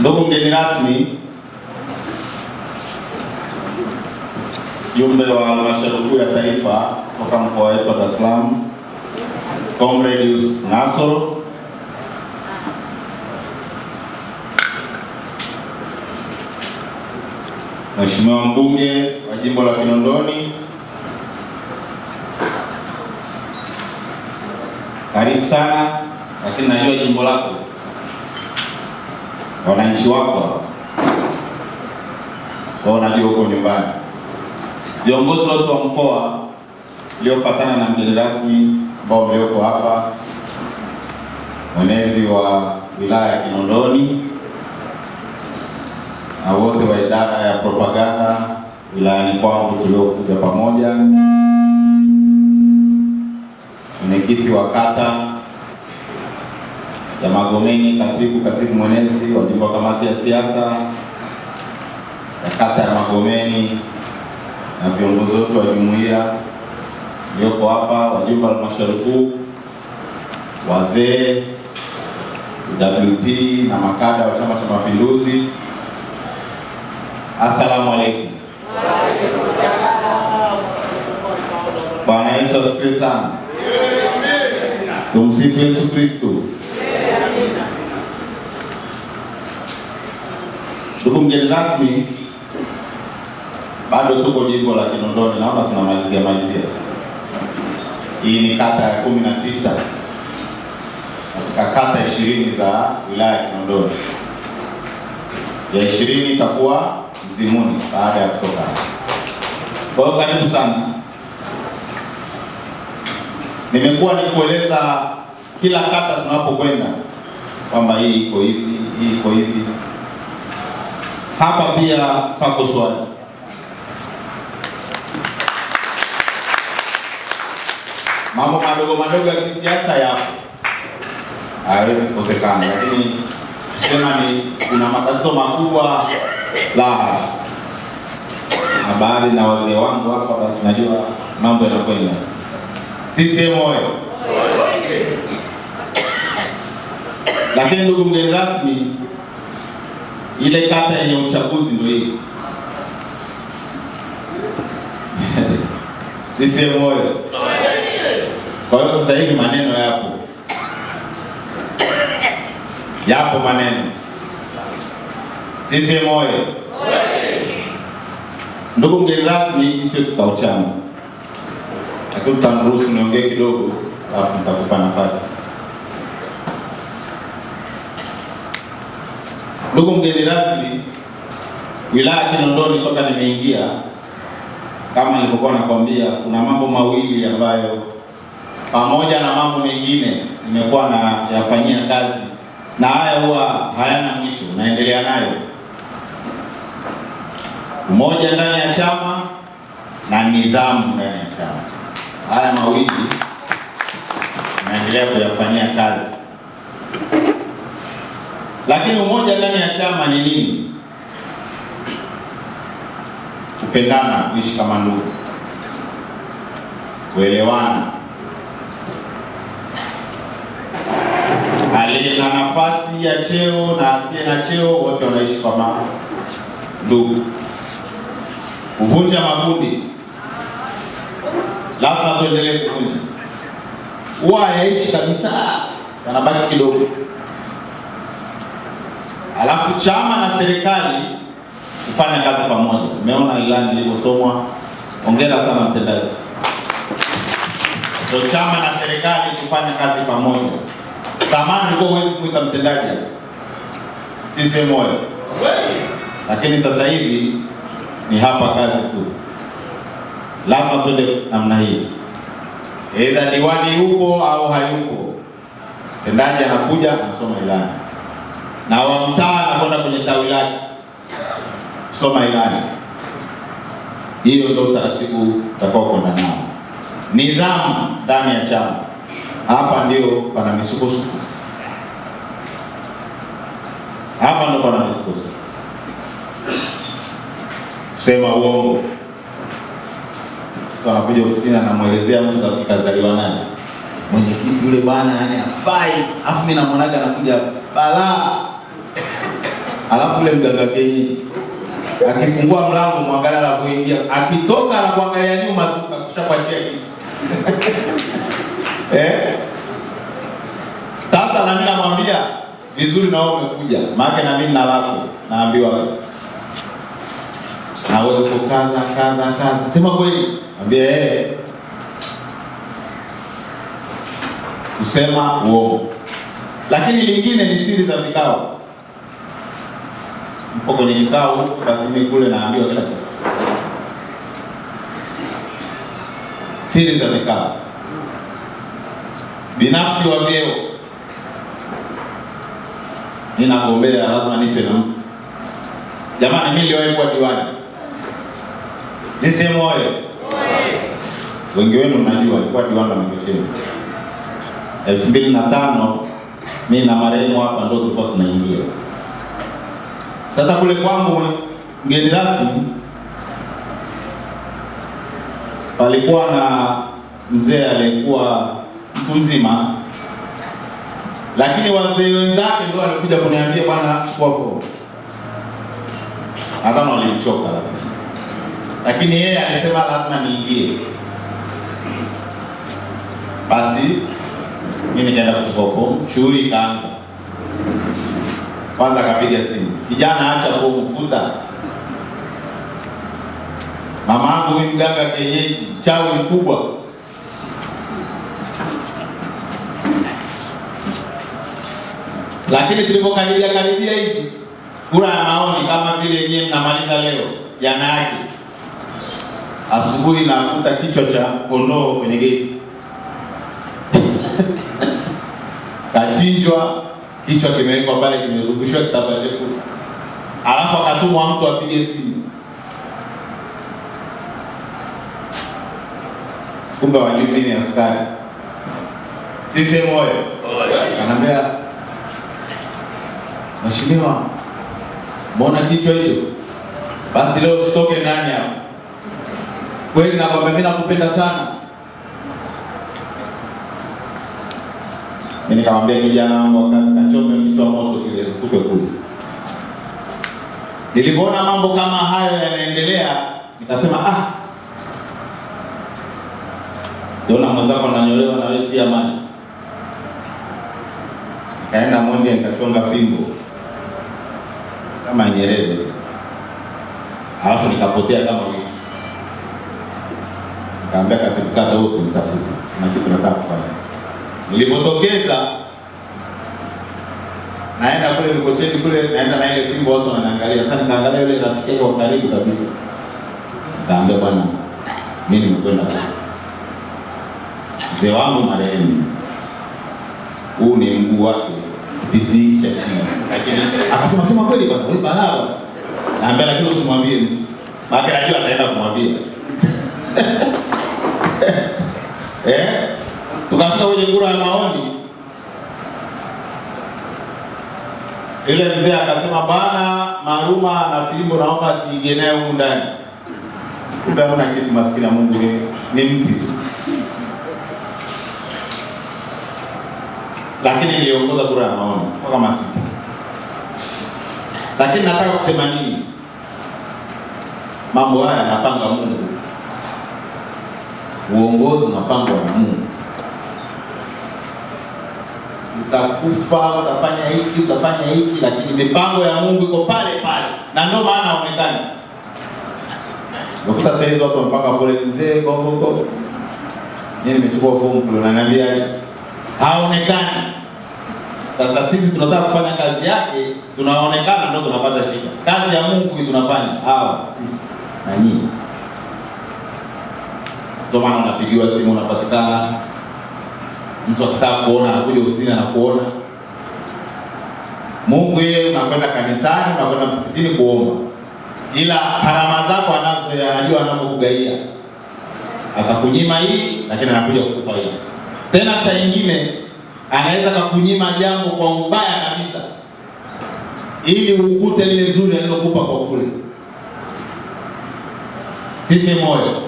Ndugu mgeni rasmi, jumbe wa halmashauri kuu ya taifa kutoka mkoa wetu wa Dar es Salaam, Comrade Yusuf Nasoro, Mheshimiwa mbunge wa jimbo la Kinondoni, karibu sana, lakini najua jimbo lako wananchi wako kwa wanajua huko nyumbani. Viongozi wote wa mkoa uliofatana na mgeni rasmi ambao mlioko hapa, mwenezi wa wilaya ya Kinondoni na wote wa idara ya propaganda wilayani kwangu tuliokuja pamoja, mwenyekiti wa kata ya Magomeni, katibu katibu mwenezi wa jimbo kamati ya siasa ya kata ya Magomeni na viongozi wote wa jumuiya iliyoko hapa, wajumbe wa halmashauri kuu, wazee, WT na makada wa Chama cha Mapinduzi, assalamu alaikum. Bwana Yesu asifiwe sana. Tumsifu Yesu Kristo. Ndugu mgeni rasmi, bado tuko jimbo la Kinondoni, naona tunamalizia malizia. Hii ni kata ya kumi na tisa katika kata ishirini za wilaya ya Kinondoni. Ya ishirini itakuwa Mzimuni baada ya kutoka. Kwa hiyo karibu sana. Nimekuwa nikueleza kila kata tunapokwenda kwamba hii iko hivi, hii iko hivi. Hapa pia pako swali. Mambo madogo madogo ya kisiasa yapo, hayawezi kukosekana, lakini sema ni kuna matatizo makubwa la habari na wazee wangu hapa, basi najua mambo yanakwenda. CCM oye! Lakini ndugu mgeni rasmi, ile kata yenye uchaguzi ndio hii. sisi moyo. Kwa hiyo sasa hivi maneno yapo, yapo maneno. sisi moyo. Ndugu mgeni rasmi, sio kikao changu, lakini mtaniruhusu niongee kidogo, alafu nitakupa nafasi. Ndugu mgeni rasmi, wilaya ya Kinondoni toka nimeingia, kama nilivyokuwa nakwambia, kuna mambo mawili ambayo pamoja na mambo mengine nimekuwa na yafanyia kazi, na haya huwa hayana mwisho, naendelea nayo umoja ndani ya chama na nidhamu ndani ya chama. Haya mawili naendelea kuyafanyia kazi. Lakini umoja ndani ya chama ni nini? Kupendana, kuishi kama ndugu, kuelewana, aliye na nafasi ya cheo na asiye na cheo, wote wanaishi kama ndugu kuvunja makundi, lazima tuendelee kuvunja. Huwa hayaishi kabisa, yanabaki kidogo. Alafu chama na serikali kufanya kazi pamoja. Umeona ilani ilivyosomwa, hongera sana mtendaji. So chama na serikali kufanya kazi pamoja. Samani ulikuwa huwezi kuita mtendaji CCM oye, lakini sasa hivi ni hapa kazi tu, lazima tuende namna hii, aidha diwani yupo au hayupo, mtendaji anakuja anasoma ilani, na wa mtaa anakwenda kwenye tawi lake. Kusoma ilani. Hiyo ndio utaratibu utakao kwenda nao. Nidhamu ndani ya chama, hapa ndio pana misukosuko, hapa ndio pana misukosuko. Kusema uongo. Mtu anakuja ofisini anamwelezea mtu kazaliwa nani, mwenyekiti yule bwana, yani afai, afu mimi namwonaga anakuja balaa alafu ule mganga kienyeji akifungua mlango mwangalia la kuingia, akitoka na kuangalia nyuma tu akushakwachia kitu eh? Sasa na mimi namwambia vizuri, na wewe umekuja, maana na mimi nalako naambiwa na wewe kadha kadha kadha, sema kweli, ambia eh, kusema uongo. Lakini lingine ni siri za vikao. Mpo kwenye kikao rasmi kule naambiwa kila kitu, siri za vikao binafsi wa vyeo ninagombea, lazima nife na mtu. Jamani, mimi niliwahi kuwa diwani nisehemu oye! Wengi wenu mnajua alikuwa diwani wa Mikocheni elfu mbili na tano mimi na marehemu hapa ndo tulikuwa tunaingia. Sasa kule kwangu mgeni rasmi palikuwa na mzee aliyekuwa mtu mzima, lakini wazee wenzake ndio walikuja kuniambia bwana, fomu. Nadhani walimchoka, lakini yeye alisema lazima niingie. Basi mimi nikaenda kuchukua fomu, shughuli ikaanza. Kwanza akapiga simu, kijana, acha kumfuta mama Mamangu huyu mganga kienyeji, chawi mkubwa. Lakini tulipokaribia karibia hivi kura ya maoni kama vile yenyewe mnamaliza leo, jana yake. Asubuhi nakuta kichwa cha kondoo kwenye geti. Kachinjwa, kichwa kimewekwa pale, kimezungushwa kitambaa chekundu, alafu akatumwa mtu apige simu, kumbe wajui ni askari sisi moyo, anaambia Mheshimiwa, mbona kichwa hicho? Basi leo usitoke ndani hapo. Kweli nakwambia mimi nakupenda sana. Mimi nikamwambia kijana wangu wakati kachome kichwa moto kile tupe kule. Nilipoona mambo kama hayo yanaendelea, nikasema ah, Jona mwenzako ananyolewa na wewe pia maji. Nikaenda moja nikachonga fimbo kama Nyerere, alafu nikapotea kama wiki. Nikaambia katibu kata, wewe kuna kitu nataka kufanya. Nilipotokeza naenda kule Mikocheni kule, naenda na ile fimbo, watu wananiangalia. Sasa nikaangalia yule rafiki yake wa karibu kabisa, nikaambia bwana, mimi nimekwenda kwa mzee wangu marehemu, huu ni mguu wake kipisi cha chini, lakini akasema sema kweli bwana, wewe balaa. Naambia lakini usimwambie maana najua ataenda kumwambia eh. Tukafika kwenye kura ya maoni, yule mzee akasema bwana, Maruma na Filimbo naomba asiingie naye humu ndani. Kumbe hamna kitu, maskini Mungu ni, mti tu. lakini niliongoza kura ya maoni kwa masiku. Lakini nataka kusema nini? Mambo haya yanapanga Mungu, uongozi unapangwa na Mungu. Utakufa, utafanya hiki, utafanya hiki, lakini mipango ya Mungu iko pale pale, na ndio maana haonekani. Unakuta saizi watu wamepanga foleni, mzee gogo gogo, nimechukua fomu kule, haonekani. Sasa sisi tunataka kufanya kazi yake, tunaonekana ndio tunapata shida. Kazi ya Mungu hii tunafanya hawa sisi na nyinyi. Maana unapigiwa simu, unapatikana. Mtu akitaka kuona anakuja ofisini anakuona. Mungu yeye, unakwenda kanisani, unakwenda msikitini kuomba, ila karama zako anazo, anajua anapokugaia. Atakunyima hii, lakini anakuja kukupa hii tena saa anaweza kakunyima jambo kwa ubaya kabisa, ili ukute lile zuri alilokupa kwa kule. Sisi moyo